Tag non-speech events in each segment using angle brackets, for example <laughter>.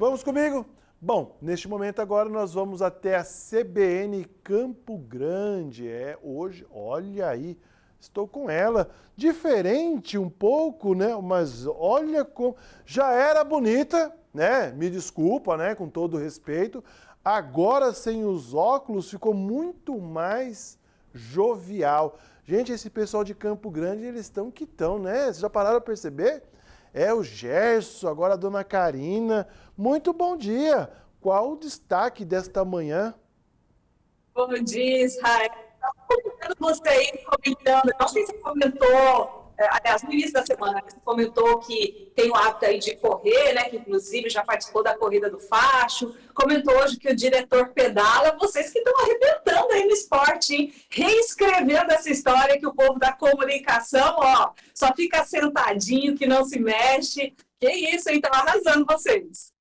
Vamos comigo? Bom, neste momento agora nós vamos até a CBN Campo Grande. É hoje, olha aí, estou com ela. Diferente um pouco, né? Mas olha como. Já era bonita, né? Me desculpa, né? Com todo respeito. Agora, sem os óculos, ficou muito mais jovial. Gente, esse pessoal de Campo Grande, eles estão que estão, né? Vocês já pararam a perceber? É o Gerson, agora a dona Karina. Muito bom dia. Qual o destaque desta manhã? Bom dia, Israel. Estava você aí comentando, não sei se comentou, é, aliás, no início da semana, você comentou que tem o hábito aí de correr, né, que inclusive já participou da corrida do facho, comentou hoje que o diretor pedala, vocês que estão arrebentando aí no esporte, hein? reescrevendo essa história que o povo da comunicação, ó, só fica sentadinho, que não se mexe, que isso, hein, estão arrasando vocês.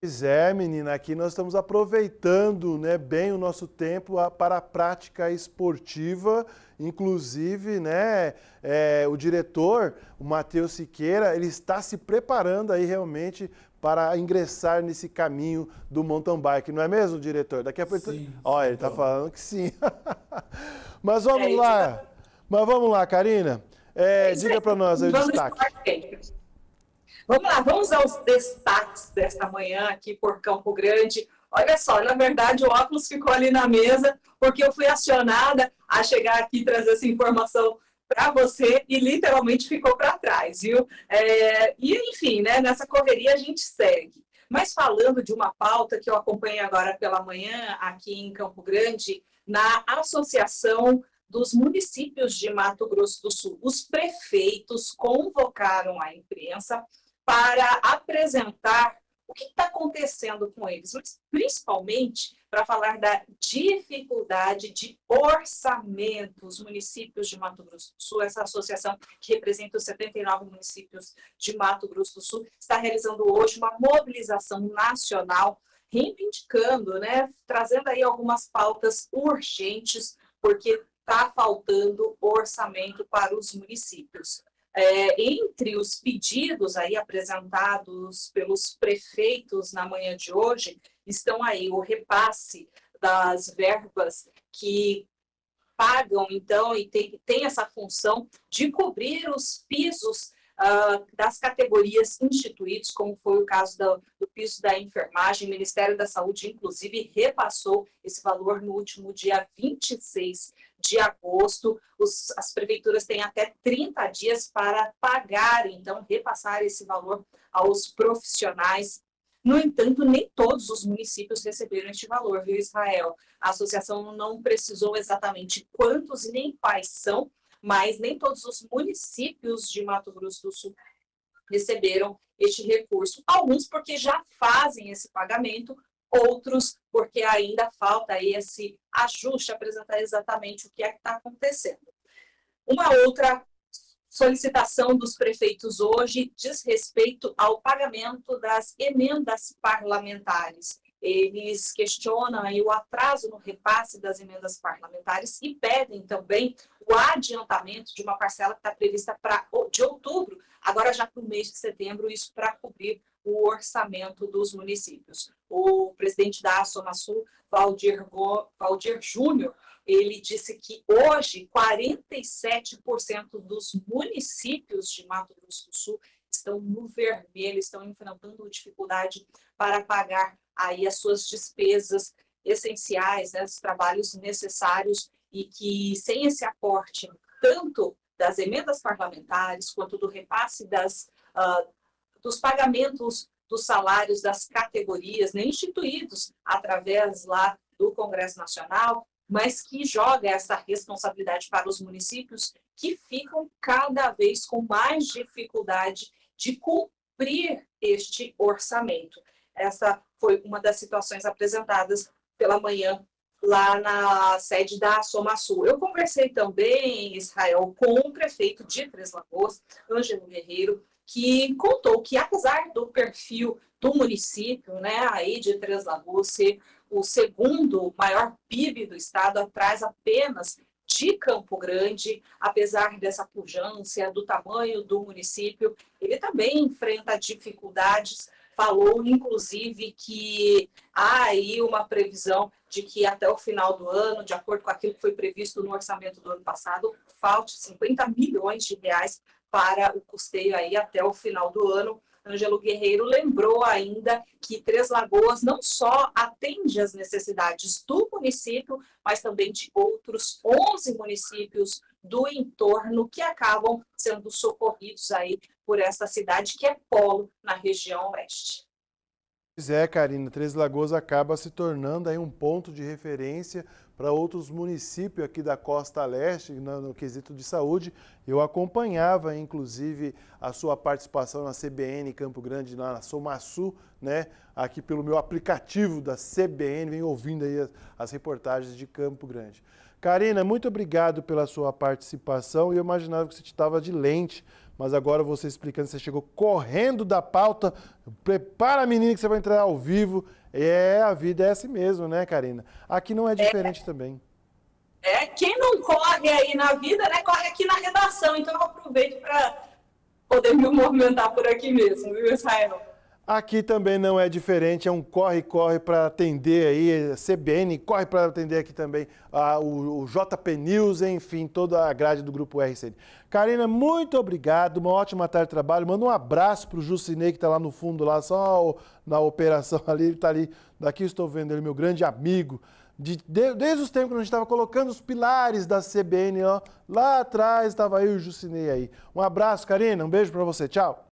Pois é, menina, aqui nós estamos aproveitando né, bem o nosso tempo para a prática esportiva, inclusive né, é, o diretor, o Matheus Siqueira, ele está se preparando aí realmente para ingressar nesse caminho do mountain bike, não é mesmo, diretor? Daqui a pouco. Sim, Olha, ele está falando que sim. <laughs> Mas vamos é, lá. Mas vamos lá, Karina. É, diga para nós aí o destaque. Vamos lá, vamos aos destaques desta manhã aqui por Campo Grande. Olha só, na verdade o óculos ficou ali na mesa porque eu fui acionada a chegar aqui e trazer essa informação para você e literalmente ficou para trás, viu? É, e enfim, né, nessa correria a gente segue. Mas falando de uma pauta que eu acompanhei agora pela manhã aqui em Campo Grande, na Associação dos Municípios de Mato Grosso do Sul, os prefeitos convocaram a imprensa para apresentar o que está acontecendo com eles, mas principalmente para falar da dificuldade de orçamento. Os municípios de Mato Grosso do Sul, essa associação que representa os 79 municípios de Mato Grosso do Sul, está realizando hoje uma mobilização nacional, reivindicando, né, trazendo aí algumas pautas urgentes, porque está faltando orçamento para os municípios. É, entre os pedidos aí apresentados pelos prefeitos na manhã de hoje, estão aí o repasse das verbas que pagam, então, e tem, tem essa função de cobrir os pisos uh, das categorias instituídos, como foi o caso do, do piso da enfermagem. O Ministério da Saúde, inclusive, repassou esse valor no último dia 26 de agosto. Os, as prefeituras têm até 30 dias para pagar, então, repassar esse valor aos profissionais no entanto, nem todos os municípios receberam este valor, viu, Israel? A associação não precisou exatamente quantos e nem quais são, mas nem todos os municípios de Mato Grosso do Sul receberam este recurso. Alguns porque já fazem esse pagamento, outros porque ainda falta esse ajuste, apresentar exatamente o que é que está acontecendo. Uma outra solicitação dos prefeitos hoje diz respeito ao pagamento das emendas parlamentares. Eles questionam o atraso no repasse das emendas parlamentares e pedem também o adiantamento de uma parcela que está prevista para de outubro, agora já para o mês de setembro, isso para cobrir o orçamento dos municípios. O presidente da ASOMASUL, Valdir, Valdir Júnior, ele disse que hoje 47% dos municípios de Mato Grosso do Sul estão no vermelho, estão enfrentando dificuldade para pagar aí as suas despesas essenciais, né, os trabalhos necessários e que sem esse aporte tanto das emendas parlamentares quanto do repasse das, uh, dos pagamentos dos salários das categorias né, instituídos através lá do Congresso Nacional, mas que joga essa responsabilidade para os municípios que ficam cada vez com mais dificuldade de cumprir este orçamento. Essa foi uma das situações apresentadas pela manhã lá na sede da Soma Sul. Eu conversei também, Israel, com o prefeito de Três Lagoas, Ângelo Guerreiro, que contou que apesar do perfil do município, né, aí de Três Lagoas ser o segundo maior PIB do estado, atrás apenas de Campo Grande, apesar dessa pujança, do tamanho do município, ele também enfrenta dificuldades falou, inclusive, que há aí uma previsão de que até o final do ano, de acordo com aquilo que foi previsto no orçamento do ano passado, falte 50 milhões de reais para o custeio aí até o final do ano. Ângelo Guerreiro lembrou ainda que Três Lagoas não só atende às necessidades do município, mas também de outros 11 municípios do entorno que acabam sendo socorridos aí por essa cidade que é polo na região oeste. Pois é, Karina, Três Lagoas acaba se tornando aí um ponto de referência para outros municípios aqui da costa leste, no, no, quesito de saúde. Eu acompanhava, inclusive, a sua participação na CBN Campo Grande, na Somaçu, né? Aqui pelo meu aplicativo da CBN, vem ouvindo aí as, as reportagens de Campo Grande. Karina, muito obrigado pela sua participação. Eu imaginava que você estava de lente, mas agora você explicando, você chegou correndo da pauta. Prepara, menina, que você vai entrar ao vivo. É, a vida é assim mesmo, né, Karina? Aqui não é diferente é, também. É, quem não corre aí na vida, né, corre aqui na redação. Então eu aproveito para poder me movimentar por aqui mesmo, viu, Israel? Aqui também não é diferente, é um corre-corre para atender aí, a CBN corre para atender aqui também a, o, o, JP News, enfim, toda a grade do Grupo RCN. Karina, muito obrigado, uma ótima tarde de trabalho. Manda um abraço para o Jucinei, que está lá no fundo, lá só na operação <laughs> ali, ele está ali, daqui estou vendo ele, meu grande amigo. De, de, desde os tempos que a gente estava colocando os pilares da CBN, ó, lá atrás estava aí o Jucinei aí. Um abraço, Karina, um beijo para você, tchau.